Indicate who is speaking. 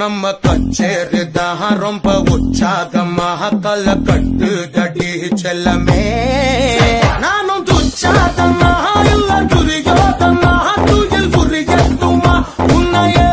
Speaker 1: நம்ம கச்சேருதான் ரொம்ப உற்சாகமாக கல கட்டு தடி செல்லமே. நானும் துச்சாதமாக இல்ல துரியோதமாக துயில் புரியட்டுமா உன்னையே.